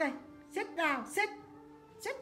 Okay, nào down, sit, sit.